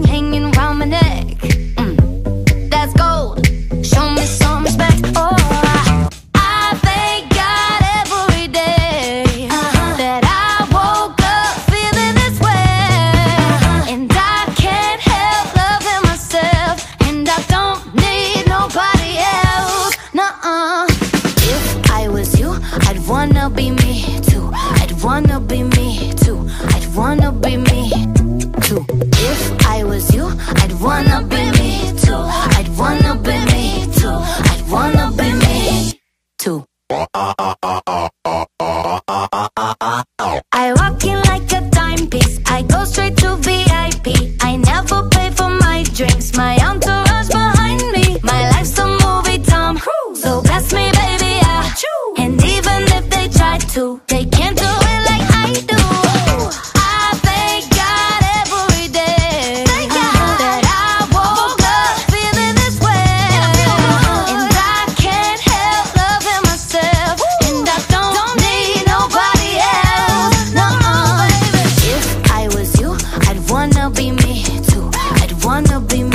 hanging round my neck. Mm, that's gold. Show me some respect. Oh, I, I thank God every day that I woke up feeling this way, and I can't help loving myself, and I don't need nobody else. Nuh-uh. If I was you, I'd wanna be me too. I'd wanna be me I walk in like a timepiece. I go straight to VIP. I never pay for my drinks. My entourage behind me. My life's a movie, Tom Cruise. So bless me, baby. I choose. And even if they try to, take. wanna be